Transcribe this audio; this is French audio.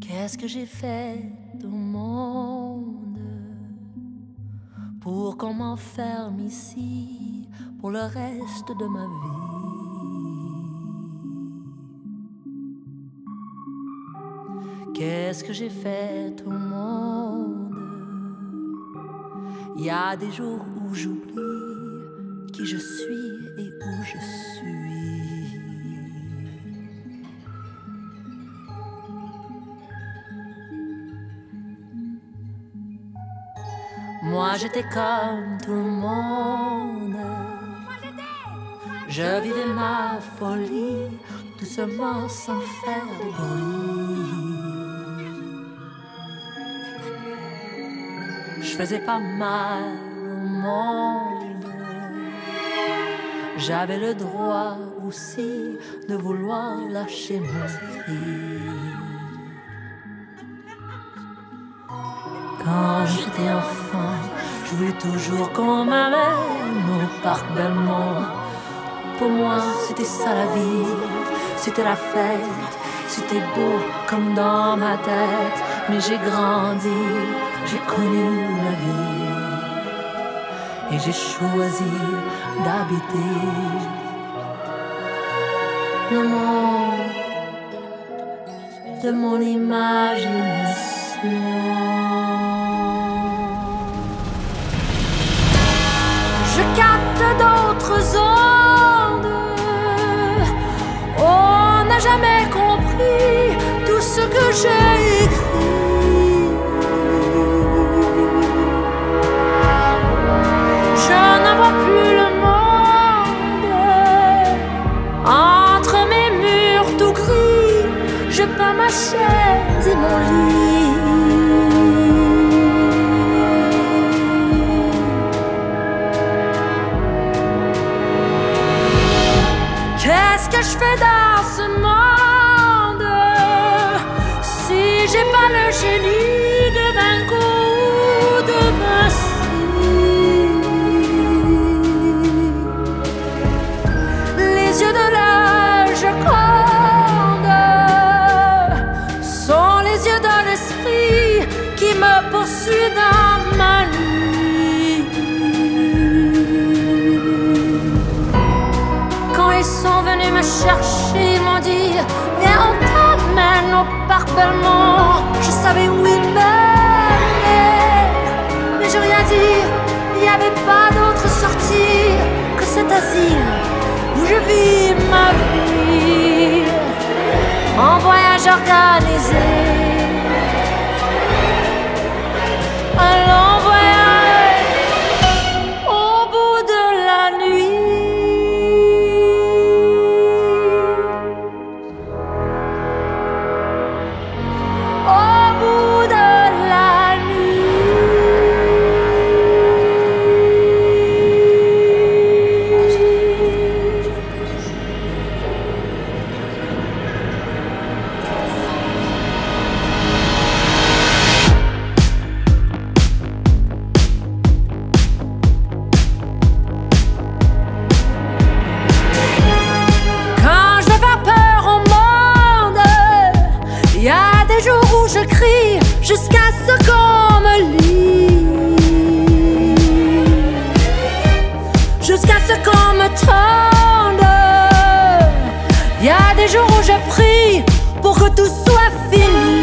Qu'est-ce que j'ai fait au monde pour qu'on m'enferme ici pour le reste de ma vie? Qu'est-ce que j'ai fait au monde Il y a des jours où j'oublie qui je suis et où je suis. Moi j'étais comme tout le monde. Je vivais ma folie doucement sans faire de bruit. Je faisais pas mal au monde. J'avais le droit aussi de vouloir lâcher mon. Quand j'étais enfant, je voulais toujours qu'on m'amène au parc Belmont. Pour moi, c'était ça la vie, c'était la fête, c'était beau comme dans ma tête. Mais j'ai grandi, j'ai connu la vie et j'ai choisi d'habiter le monde de mon imagination. Je capte d'autres ondes. On n'a jamais compris tout ce que j'ai mon lit. Qu'est-ce que je fais dans ce monde si j'ai pas le génie? Me poursuit dans ma nuit. Quand ils sont venus me chercher, ils m'ont dit Viens, on t'amène au parc. Je savais où ils m'aimaient, mais j'ai rien dit. Il n'y avait pas d'autre sortie que cet asile où je vis ma vie en voyage organisé. je crie jusqu'à ce qu'on me lit. Jusqu'à ce qu'on me tremble. Y a des jours où je prie pour que tout soit fini.